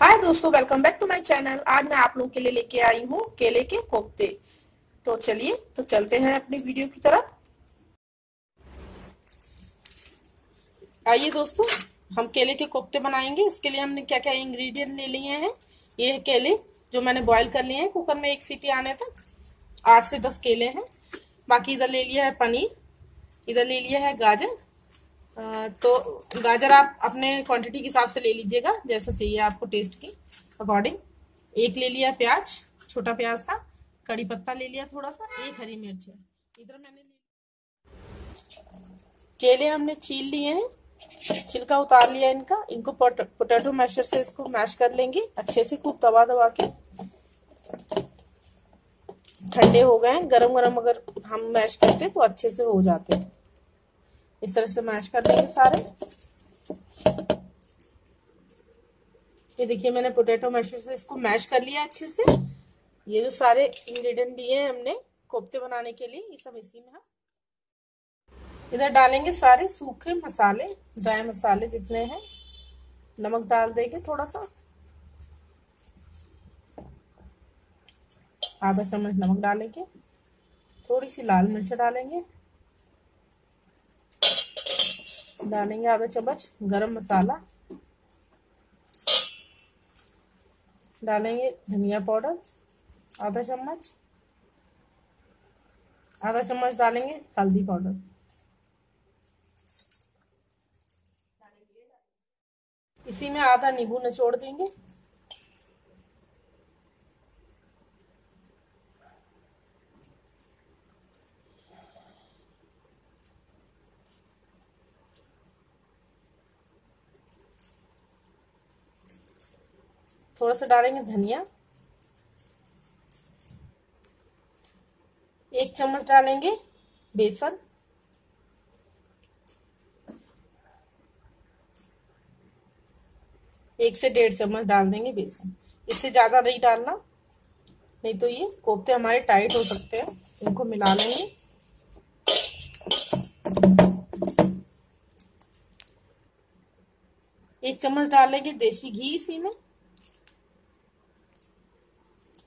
हाय दोस्तों welcome back to my channel आज मैं आप लोगों के लिए लेके आई हूँ केले के कोफ्ते। तो चलिए तो चलते हैं अपनी वीडियो की तरफ़। आइए दोस्तों, हम केले के कोफ्ते बनाएँगे। उसके लिए हमने क्या क्या इंग्रेडिएंट ले लिए हैं? ये है केले, जो मैंने बॉईल कर लिए हैं। कुकर में एक सीटी आने तक आठ से दस केले हैं। बाकी इधर ले लिया है पनीर, इधर ले लिया है गाजर तो गाजर आप अपने क्वांटिटी के हिसाब से ले लीजिएगा, जैसा चाहिए आपको टेस्ट के अकॉर्डिंग एक ले लिया प्याज, छोटा प्याज था, कड़ी पत्ता ले लिया थोड़ा सा, एक हरी मिर्च है। इधर मैंने केले हमने छील लिए हैं, छिलका उतार लिया इनका, इनको पोटैटो मैशर से इसको मैश कर लेंगे, अच्छे से खूब दबा दबा के। ठंडे हो गए हैं गरम गरम अगर हम मैश करते तो अच्छे से हो जाते हैं। इस तरह से मैश कर देंगे सारे। ये देखिए, मैंने पोटैटो मैशर से इसको मैश कर लिया अच्छे से। ये जो सारे इंग्रेडिएंट दिए हैं हमने कोफ्ते बनाने के लिए, ये सब इसी में है। इधर डालेंगे सारे सूखे मसाले ड्राई मसाले जितने हैं। नमक डाल देंगे थोड़ा सा आधा चम्मच नमक डालेंगे। थोड़ी सी लाल मिर्च डालेंगे। डालेंगे आधा चम्मच गरम मसाला। डालेंगे धनिया पाउडर, आधा चम्मच। आधा चम्मच डालेंगे हल्दी पाउडर। इसी में आधा नींबू निचोड़ देंगे। थोड़ा सा डालेंगे धनिया। एक चम्मच डालेंगे बेसन। एक से डेढ़ चम्मच डाल देंगे बेसन। इससे ज़्यादा नहीं डालना, नहीं तो ये कोफ्ते हमारे टाइट हो सकते हैं। इनको मिला लेंगे। एक चम्मच डालेंगे देसी घी इसी में।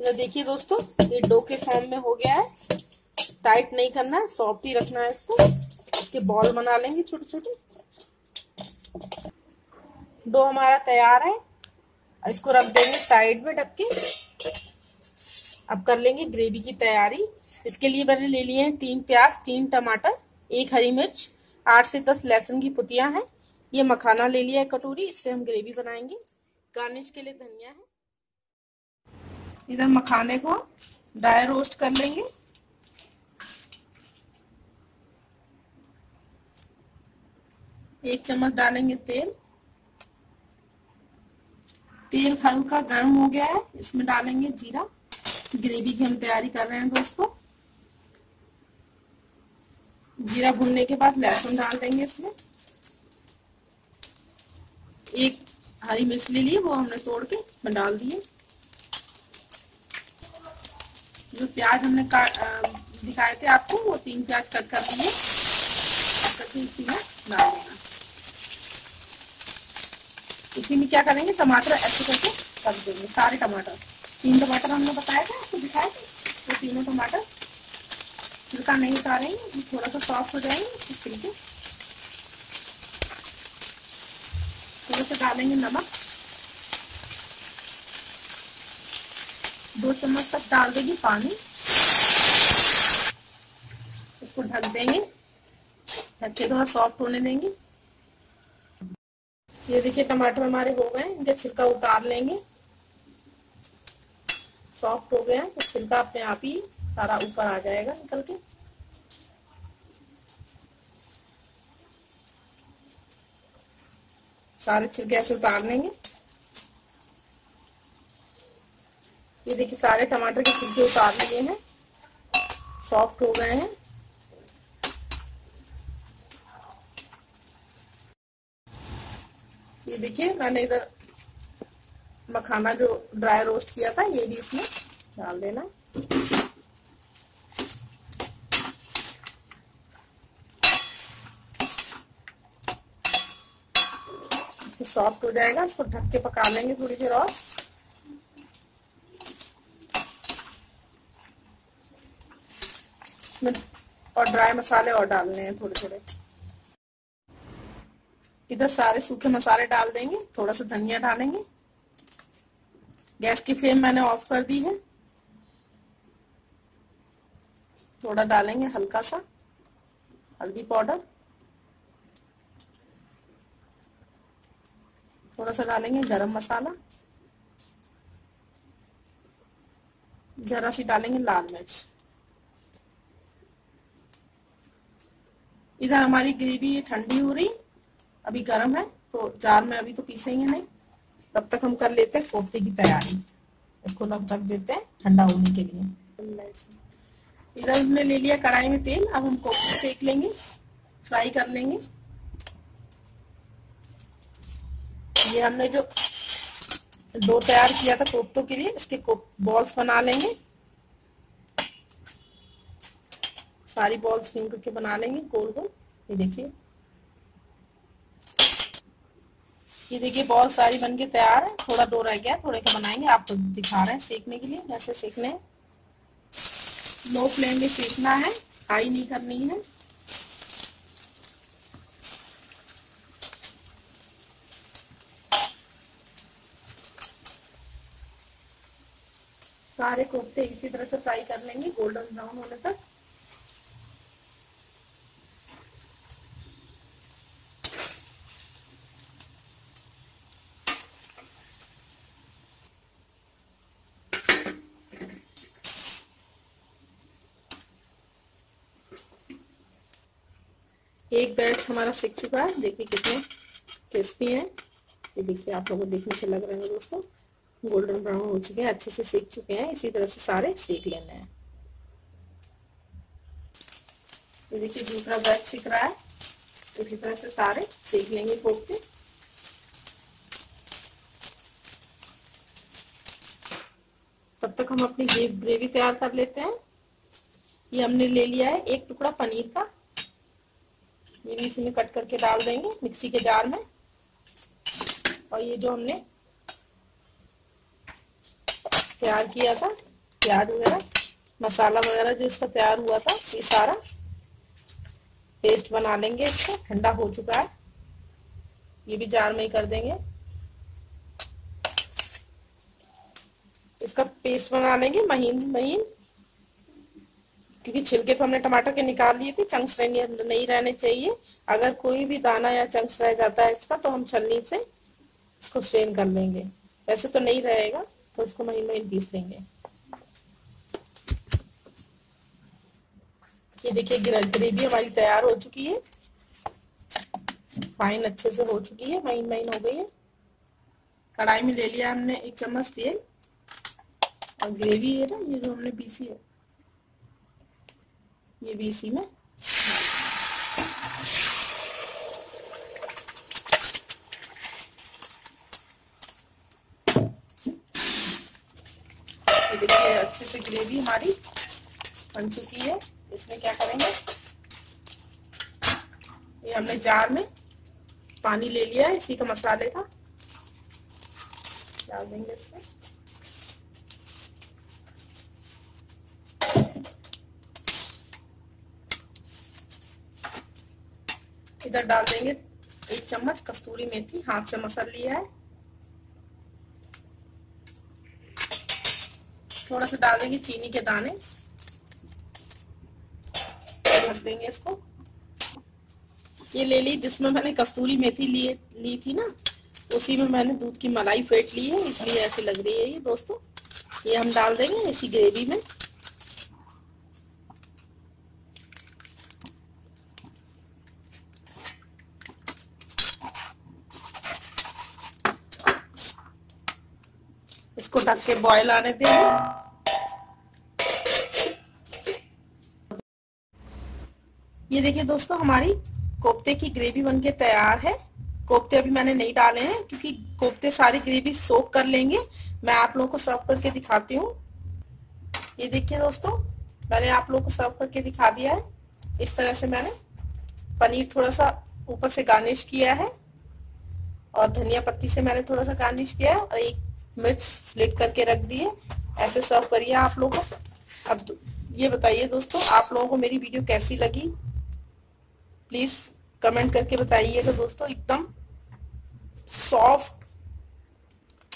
ये देखिए दोस्तों, ये डो के फॉर्म में हो गया है। टाइट नहीं करना है सॉफ्ट ही रखना है इसको। इसके बॉल बना लेंगे छोटे छोटे डो हमारा तैयार है। इसको रख देंगे साइड में ढक के। अब कर लेंगे ग्रेवी की तैयारी। इसके लिए मैंने ले लिए हैं तीन प्याज, तीन टमाटर, एक हरी मिर्च, आठ से दस लहसुन की पुतियाँ हैं। ये मखाना ले लिया है कटोरी, इससे हम ग्रेवी बनाएँगे। गार्निश के लिए धनिया है। इधर मखाने को ड्राई रोस्ट कर लेंगे। एक चम्मच डालेंगे तेल। तेल हल्का गर्म हो गया है, इसमें डालेंगे जीरा। ग्रेवी की हम तैयारी कर रहे हैं दोस्तों। जीरा भुनने के बाद लहसुन डाल देंगे इसमें। एक हरी मिर्च ले ली, वो हमने तोड़ के डाल दिए जो प्याज हमने दिखाए थे आपको, वो तीन प्याज कट कर दिए इसी में डाल देना। इसी में क्या करेंगे? टमाटर ऐसे करके रख देंगे, सारे टमाटर। तीन टमाटर हमने बताया था, आपको दिखाए थे? तो तीनों टमाटर छिलका नहीं उतारेंगे थोड़ा सा सॉफ्ट हो जाएँगे तो छिलके थोड़ा सा डालेंगे नमक। दो चम्मच तक डाल देगी पानी। इसको ढक देंगे। ढक के थोड़ा सॉफ्ट होने देंगे। ये देखिए टमाटर हमारे हो गए, इनका छिलका उतार लेंगे। सॉफ्ट हो गया तो छिलका अपने आप ही सारा ऊपर आ जाएगा निकल के। सारे छिलके ऐसे उतार लेंगे। ये देखिए, सारे टमाटर के छिलके उतार लिए हैं। सॉफ्ट हो गए हैं। ये देखिए, मैंने इधर मखाना जो ड्राई रोस्ट किया था, ये भी इसमें डाल देना। सॉफ्ट हो जाएगा, इसको ढक के पका लेंगे थोड़ी देर और। और ड्राई मसाले और डालने हैं थोड़े थोड़े इधर सारे सूखे मसाले डाल देंगे थोड़ा सा धनिया डालेंगे। गैस की फ्लेम मैंने ऑफ़ कर दी है। थोड़ा डालेंगे हल्का सा हल्दी पाउडर। थोड़ा सा डालेंगे गरम मसाला। जरा सी डालेंगे लाल मिर्च। इधर हमारी ग्रेवी ठंडी हो रही, अभी गर्म है तो जार में अभी तो पीसेंगे नहीं। तब तक हम कर लेते हैं कोफ्ते की तैयारी। इसको लग रख देते हैं ठंडा होने के लिए। इधर हमने ले लिया कढ़ाई में तेल, अब हम कोफ्ते सेक लेंगे, फ्राई कर लेंगे। ये हमने जो डो तैयार किया था कोफ्तों के लिए, इसके बॉल्स बना लेंगे। सारी बॉल्स फिंग करके बना लेंगे, गोल गोल। ये देखिए। ये देखिए बॉल सारी बन के तैयार है। थोड़ा डो रह गया, थोड़े का बनाएँगे। आपको तो दिखा रहे हैं सेकने के लिए जैसे सेकने लो फ्लेम में सेकना है हाई नहीं करनी है। सारे कोफ्ते इसी तरह से फ्राई कर लेंगे गोल्डन ब्राउन होने तक। एक बैच हमारा सीख चुका है। देखिए कितने क्रिस्पी हैं। ये देखिए, आप लोगों को देखने से लग रहे हैं दोस्तों गोल्डन ब्राउन हो चुके हैं, अच्छे से सीख चुके हैं। इसी तरह से सारे सीख लेने हैं। ये देखिए, दूसरा बैच सीख रहा है। इसी तरह से सारे सीख लेंगे कोफ्ते तब तक हम अपनी ग्रेवी तैयार कर लेते हैं। ये हमने ले लिया है एक टुकड़ा पनीर का। ये भी इसी में कट करके डाल देंगे मिक्सी के जार में। और ये जो हमने तैयार किया था, प्याज वगैरह, मसाला वगैरह जो इसका तैयार हुआ था, ये सारा पेस्ट बना लेंगे इसका, ठंडा हो चुका है। ये भी जार में ही कर देंगे। इसका पेस्ट बना लेंगे, महीन महीन क्योंकि छिलके तो हमने टमाटर के निकाल लिए थे चंक्स रहने नहीं रहने चाहिए। अगर कोई भी दाना या चंक्स रह जाता है इसका तो हम छलनी से इसको स्ट्रेन कर लेंगे। वैसे तो नहीं रहेगा तो इसको महीन महीन पीस लेंगे। ये देखिए ग्रेवी हमारी तैयार हो चुकी है। फाइन अच्छे से हो चुकी है, महीन महीन हो गई है। कढ़ाई में ले लिया हमने एक चम्मच तेल। और ग्रेवी है ना, ये जो हमने पीसी है। ये भी इसी में। देखिए, अच्छे से ग्रेवी हमारी बन चुकी है। इसमें क्या करेंगे? ये हमने जार में पानी ले लिया है, इसी का मसाले का। डाल देंगे इसमें। इधर डाल देंगे एक चम्मच कस्तूरी मेथी, हाथ से मसल लिया है। थोड़ा सा डाल देंगे चीनी के दाने। रख देंगे इसको। ये ले ली, जिसमें मैंने कस्तूरी मेथी लिए ली थी ना, उसी में मैंने दूध की मलाई फेंट ली है, इसलिए ऐसी लग रही है ये दोस्तों। ये हम डाल देंगे इसी ग्रेवी में। ढक के बॉयल आने देंगे। ये देखिए दोस्तों, हमारी कोफ्ते की ग्रेवी बनके तैयार है। कोफ्ते अभी मैंने नहीं डाले हैं, क्योंकि कोफ्ते सारी ग्रेवी सोक कर लेंगे। मैं आप लोगों को सर्व करके दिखाती हूँ। ये देखिए दोस्तों, मैंने आप लोगों को सर्व करके दिखा दिया है। इस तरह से मैंने पनीर थोड़ा सा ऊपर से गार्निश किया है। और धनिया पत्ती से मैंने थोड़ा सा गार्निश किया है। और एक मिर्च स्लिट करके रख दी है ऐसे सर्व करिए आप लोगों को। अब ये बताइए दोस्तों, आप लोगों को मेरी वीडियो कैसी लगी? प्लीज़ कमेंट करके बताइएगा दोस्तों। एकदम सॉफ्ट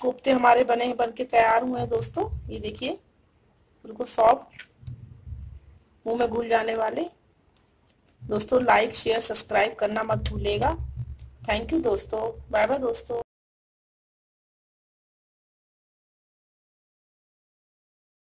कोफ्ते हमारे बने बन के तैयार हुए हैं दोस्तों। ये देखिए, बिल्कुल सॉफ्ट। मुँह में घुल जाने वाले। दोस्तों लाइक शेयर सब्सक्राइब करना मत भूलेगा। थैंक यू दोस्तों। बाय बाय दोस्तों।